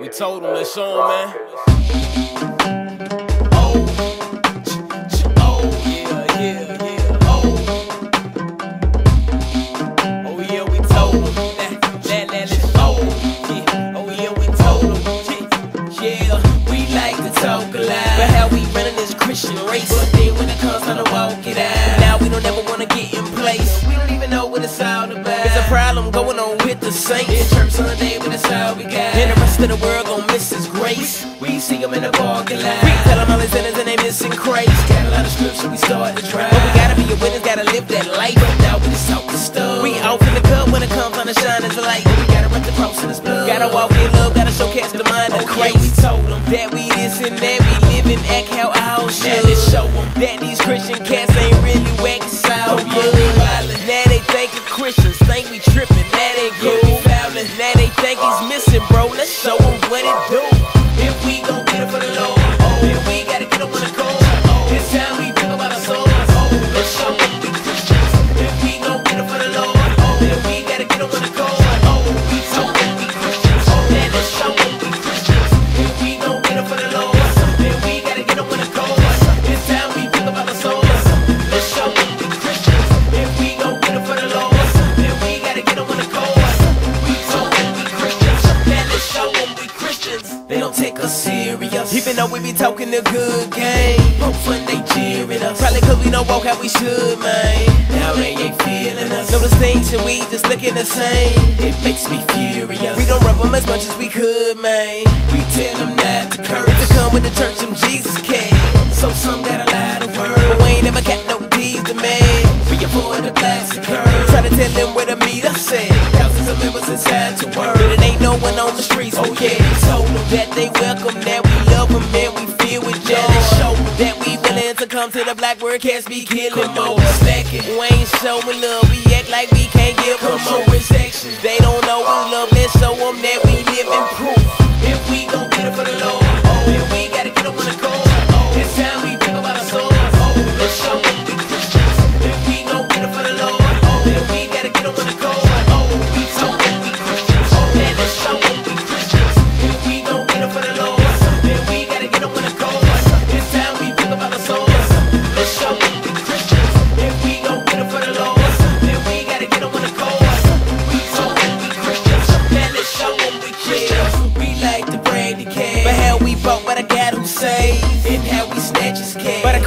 We told him, let's show him, man. Oh, oh, yeah, yeah, yeah. Oh, Oh, yeah, we told him. that, that, that, let's oh, yeah. Oh, yeah, we told him. Yeah, yeah, we like to talk a lot. But how we running this Christian race. But then when it comes time to walk it out, now we don't ever wanna get in place. We don't even know what it's all about. A problem going on with the saints. In church Sunday, but it's all we got. And the rest of the world gon' miss his grace. We see them in the parking lot. We tell them all his sinners and they missing Christ. Got a lot of scripture, we start to try. But we gotta be a witness, gotta live that life. Now we just talking stuff. We off in the cup when it comes on to shine as a light. we gotta run the cross in his blood. Gotta walk in love, gotta showcase the mind of Oh, yeah, we Christ. told them. That we this and that we live and act how Now should. let's show 'em. That these Christian cats think we trippin'. That ain't cool. Now they think he's missing, bro. Let's show Even though we be talking the good game. Hope they jeering us. Probably cause we don't walk how we should, man. Now they ain't feeling us. No distinction, we just looking the same. It makes me furious. We don't rub them as much as we could, man. we tell them not to To curse. come with the church of Jesus came. So some got a lot of But words. we ain't never got no D's to man. We avoid the blacks and curves. Try to tell them where to meet said. Thousands of members inside to work. But it ain't no one on the streets Oh, yeah, we told them. That they welcome, that we love them, and we feel with joy. Let's. That we willing to come to the black word, can't be killing more. we stacking. We ain't showing love, we act like we can't give them more. They don't know we love, let's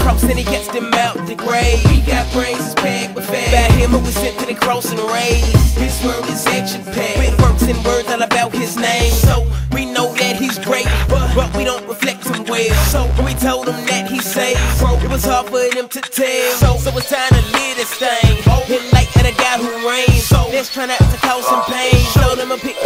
cross and he gets them out the grave. We got brains is packed with fat. By him who was sent to the cross and raised. His word is action packed. With works and words all about his name. So we know that he's great, but, we don't reflect him well. So we told him that he saved. It was hard for them to tell. So, so it's time to live this thing. In light of the God who reigns. So let's try not to cause some pain. Show them a pic